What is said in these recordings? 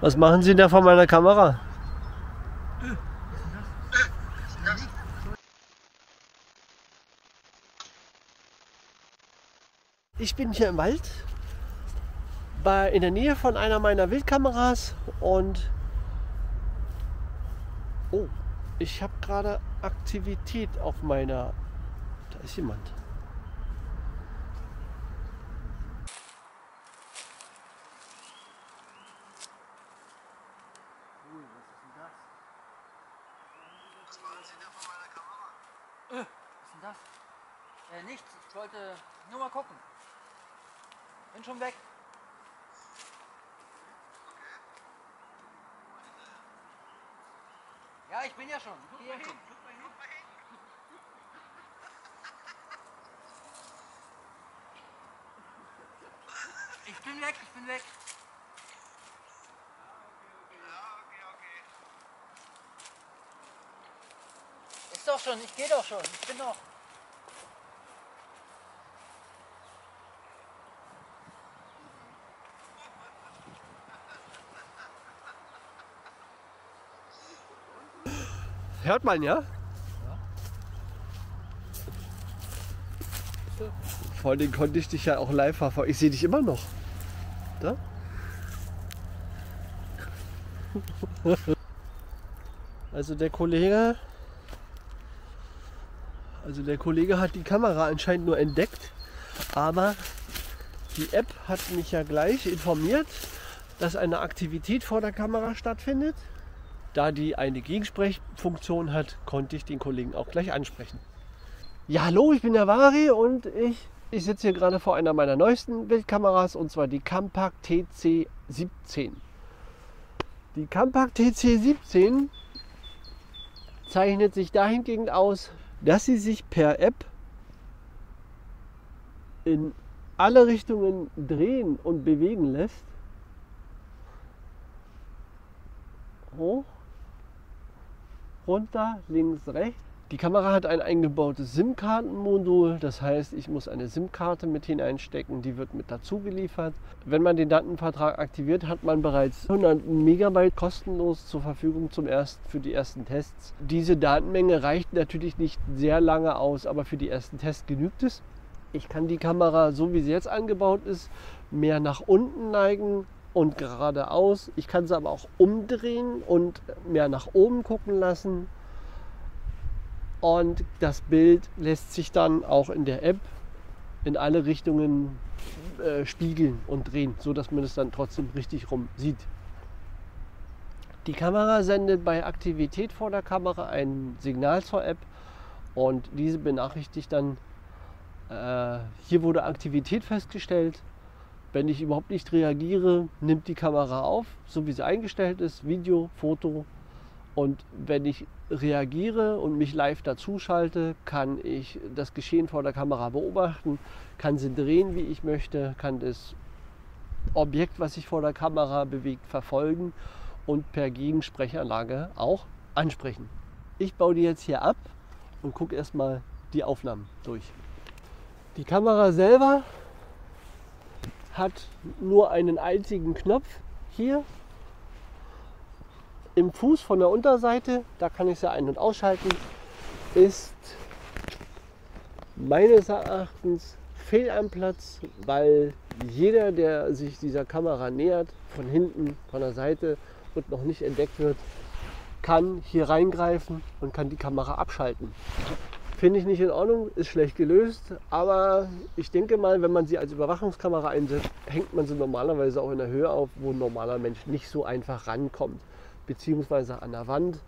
Was machen Sie da vor meiner Kamera? Ich bin hier im Wald bei, in der Nähe von einer meiner Wildkameras und oh, ich habe gerade Aktivität auf meiner. Da ist jemand. Was ist denn das? Äh, nichts. Ich wollte nur mal gucken. Bin schon weg. Ja, ich bin ja schon. Ich gehe ja. Ich bin weg, ich bin weg. Ist doch schon, ich gehe doch schon. Ich bin doch. Hört man ja? Vor allem konnte ich dich ja auch live verfolgen. Ich sehe dich immer noch. Da? Also der Kollege, also der Kollege hat die Kamera anscheinend nur entdeckt, aber die App hat mich ja gleich informiert, dass eine Aktivität vor der Kamera stattfindet. Da die eine Gegensprechfunktion hat, konnte ich den Kollegen auch gleich ansprechen. Ja, hallo, ich bin der Vari und ich, ich sitze hier gerade vor einer meiner neuesten Bildkameras und zwar die Campact TC17. Die Campact TC17 zeichnet sich dahingehend aus, dass sie sich per App in alle Richtungen drehen und bewegen lässt. Hoch, runter, links, rechts. Die Kamera hat ein eingebautes SIM-Kartenmodul, das heißt, ich muss eine SIM-Karte mit hineinstecken, die wird mit dazu geliefert. Wenn man den Datenvertrag aktiviert, hat man bereits 100 Megabyte kostenlos zur Verfügung zum ersten, für die ersten Tests. Diese Datenmenge reicht natürlich nicht sehr lange aus, aber für die ersten Tests genügt es. Ich kann die Kamera, so wie sie jetzt angebaut ist, mehr nach unten neigen und geradeaus. Ich kann sie aber auch umdrehen und mehr nach oben gucken lassen. Und das Bild lässt sich dann auch in der App in alle Richtungen äh, spiegeln und drehen, so dass man es dann trotzdem richtig rum sieht. Die Kamera sendet bei Aktivität vor der Kamera ein Signal zur App und diese benachrichtigt dann, äh, hier wurde Aktivität festgestellt. Wenn ich überhaupt nicht reagiere, nimmt die Kamera auf, so wie sie eingestellt ist, Video, Foto. Und wenn ich reagiere und mich live dazuschalte, kann ich das Geschehen vor der Kamera beobachten, kann sie drehen, wie ich möchte, kann das Objekt, was sich vor der Kamera bewegt, verfolgen und per Gegensprechanlage auch ansprechen. Ich baue die jetzt hier ab und gucke erstmal die Aufnahmen durch. Die Kamera selber hat nur einen einzigen Knopf hier im Fuß von der Unterseite, da kann ich sie ein- und ausschalten, ist meines Erachtens fehl am Platz, weil jeder, der sich dieser Kamera nähert, von hinten, von der Seite und noch nicht entdeckt wird, kann hier reingreifen und kann die Kamera abschalten. Finde ich nicht in Ordnung, ist schlecht gelöst, aber ich denke mal, wenn man sie als Überwachungskamera einsetzt, hängt man sie normalerweise auch in der Höhe auf, wo ein normaler Mensch nicht so einfach rankommt, beziehungsweise an der Wand,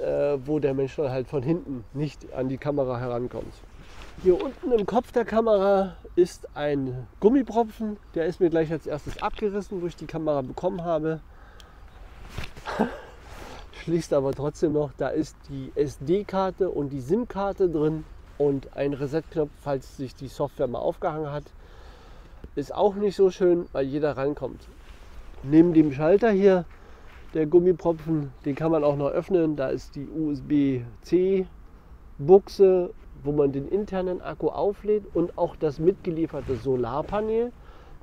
äh, wo der Mensch dann halt von hinten nicht an die Kamera herankommt. Hier unten im Kopf der Kamera ist ein Gummipropfen, der ist mir gleich als erstes abgerissen, wo ich die Kamera bekommen habe. Schließt aber trotzdem noch, da ist die SD-Karte und die SIM-Karte drin und ein Reset-Knopf, falls sich die Software mal aufgehangen hat. Ist auch nicht so schön, weil jeder rankommt. Neben dem Schalter hier, der Gummipropfen, den kann man auch noch öffnen. Da ist die USB-C-Buchse, wo man den internen Akku auflädt und auch das mitgelieferte Solarpanel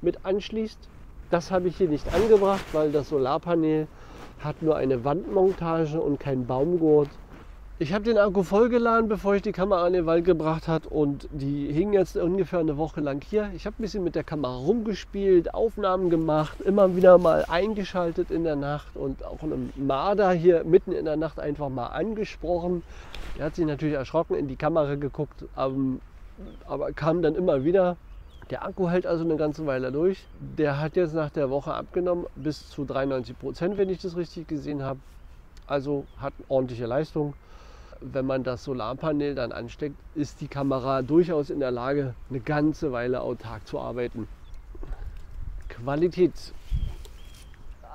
mit anschließt. Das habe ich hier nicht angebracht, weil das Solarpanel hat nur eine Wandmontage und keinen Baumgurt. Ich habe den Akku vollgeladen, bevor ich die Kamera an den Wald gebracht habe und die hing jetzt ungefähr eine Woche lang hier. Ich habe ein bisschen mit der Kamera rumgespielt, Aufnahmen gemacht, immer wieder mal eingeschaltet in der Nacht und auch einem Marder hier mitten in der Nacht einfach mal angesprochen. Der hat sich natürlich erschrocken in die Kamera geguckt, aber, aber kam dann immer wieder. Der Akku hält also eine ganze Weile durch. Der hat jetzt nach der Woche abgenommen bis zu 93 Prozent, wenn ich das richtig gesehen habe. Also hat ordentliche Leistung wenn man das Solarpanel dann ansteckt, ist die Kamera durchaus in der Lage, eine ganze Weile autark zu arbeiten. Qualität.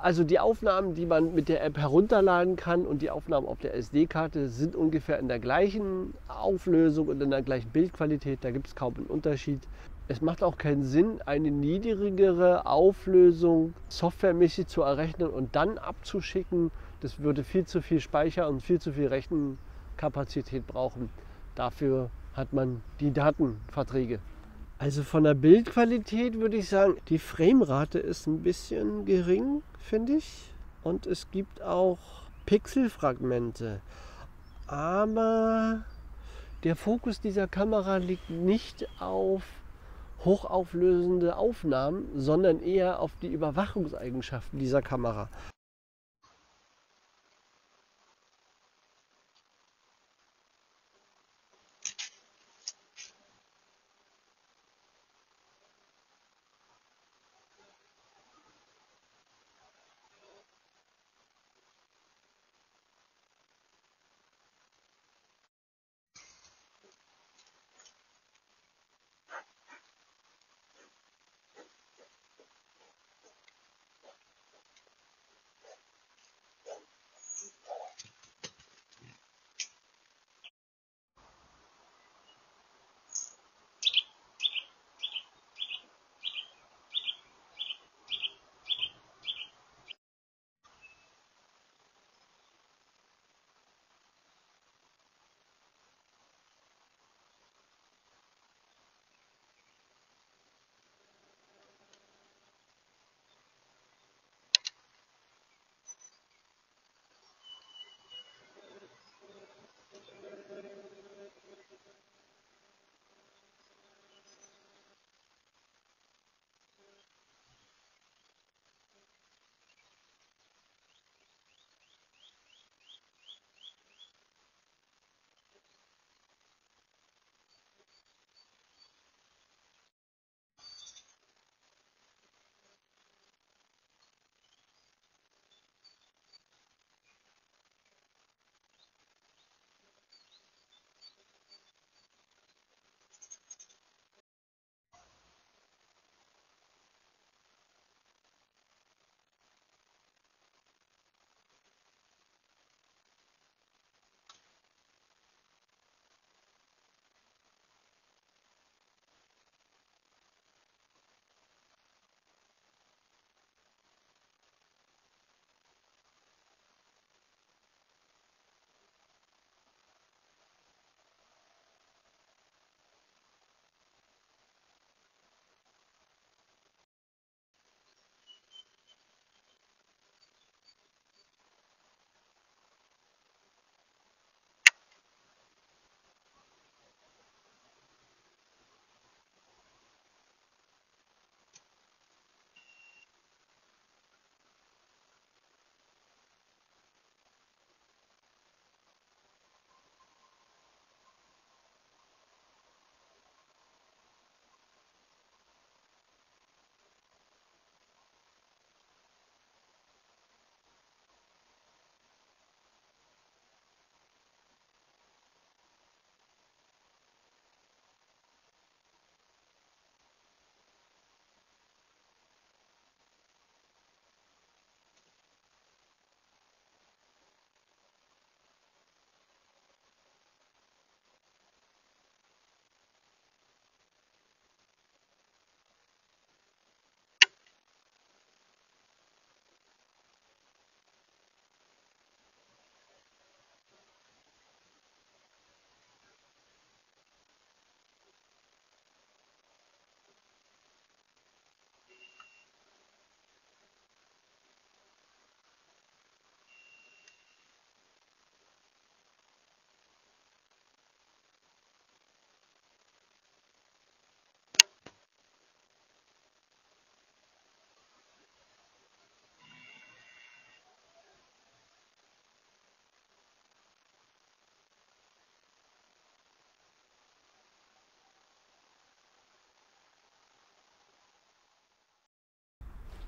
Also die Aufnahmen, die man mit der App herunterladen kann und die Aufnahmen auf der SD-Karte sind ungefähr in der gleichen Auflösung und in der gleichen Bildqualität. Da gibt es kaum einen Unterschied. Es macht auch keinen Sinn, eine niedrigere Auflösung softwaremäßig zu errechnen und dann abzuschicken. Das würde viel zu viel Speicher und viel zu viel Rechen Kapazität brauchen. Dafür hat man die Datenverträge. Also von der Bildqualität würde ich sagen, die Framerate ist ein bisschen gering, finde ich. Und es gibt auch Pixelfragmente. Aber der Fokus dieser Kamera liegt nicht auf hochauflösende Aufnahmen, sondern eher auf die Überwachungseigenschaften dieser Kamera.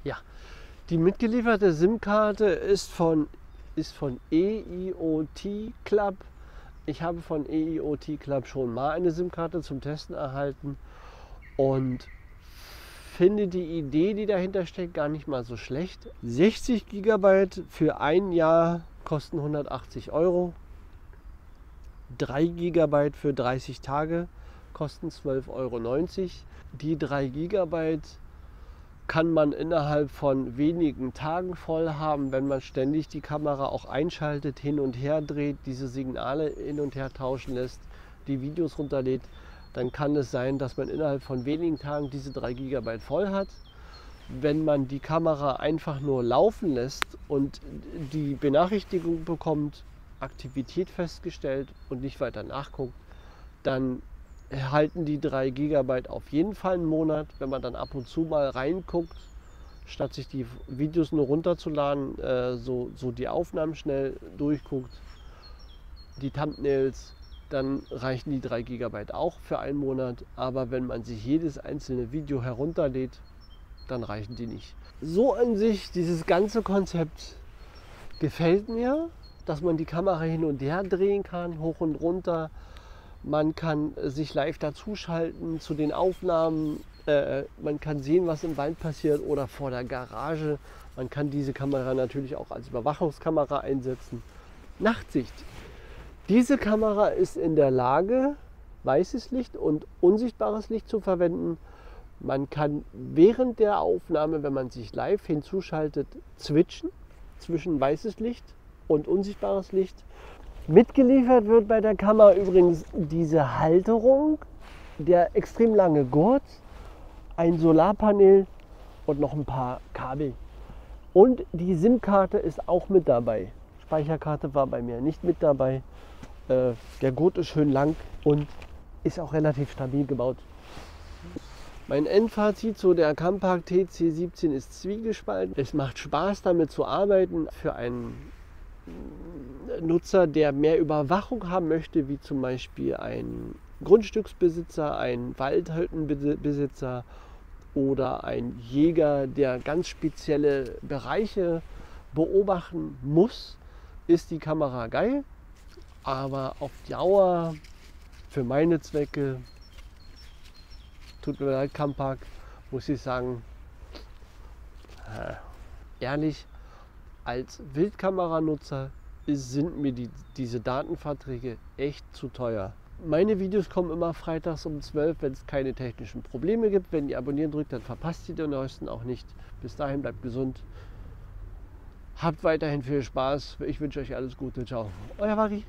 Ja, die mitgelieferte SIM-Karte ist von, ist von EIOT Club. Ich habe von EIOT Club schon mal eine SIM-Karte zum Testen erhalten und finde die Idee, die dahinter steckt, gar nicht mal so schlecht. 60 GB für ein Jahr kosten 180 Euro. 3 GB für 30 Tage kosten 12,90 Euro. Die 3 GB kann man innerhalb von wenigen Tagen voll haben, wenn man ständig die Kamera auch einschaltet, hin und her dreht, diese Signale hin und her tauschen lässt, die Videos runterlädt, dann kann es sein, dass man innerhalb von wenigen Tagen diese 3 GB voll hat. Wenn man die Kamera einfach nur laufen lässt und die Benachrichtigung bekommt, Aktivität festgestellt und nicht weiter nachguckt, dann halten die 3 GB auf jeden Fall einen Monat. Wenn man dann ab und zu mal reinguckt, statt sich die Videos nur runterzuladen, äh, so, so die Aufnahmen schnell durchguckt, die Thumbnails, dann reichen die 3 GB auch für einen Monat. Aber wenn man sich jedes einzelne Video herunterlädt, dann reichen die nicht. So an sich, dieses ganze Konzept gefällt mir, dass man die Kamera hin und her drehen kann, hoch und runter man kann sich live dazuschalten zu den Aufnahmen. Äh, man kann sehen, was im Wald passiert oder vor der Garage. Man kann diese Kamera natürlich auch als Überwachungskamera einsetzen. Nachtsicht. Diese Kamera ist in der Lage, weißes Licht und unsichtbares Licht zu verwenden. Man kann während der Aufnahme, wenn man sich live hinzuschaltet, switchen zwischen weißes Licht und unsichtbares Licht. Mitgeliefert wird bei der Kamera übrigens diese Halterung, der extrem lange Gurt, ein Solarpanel und noch ein paar Kabel. Und die SIM-Karte ist auch mit dabei. Speicherkarte war bei mir nicht mit dabei. Äh, der Gurt ist schön lang und ist auch relativ stabil gebaut. Mein Endfazit zu der Campac TC17 ist zwiegespalten. Es macht Spaß damit zu arbeiten. Für einen Nutzer, der mehr Überwachung haben möchte, wie zum Beispiel ein Grundstücksbesitzer, ein Waldhüttenbesitzer oder ein Jäger, der ganz spezielle Bereiche beobachten muss, ist die Kamera geil. Aber auf Dauer für meine Zwecke, tut mir leid, Kampak, muss ich sagen, äh, ehrlich, als Wildkameranutzer sind mir die, diese Datenverträge echt zu teuer. Meine Videos kommen immer freitags um 12, wenn es keine technischen Probleme gibt. Wenn ihr abonnieren drückt, dann verpasst ihr den neuesten auch nicht. Bis dahin bleibt gesund. Habt weiterhin viel Spaß. Ich wünsche euch alles Gute. Ciao. Euer Vari.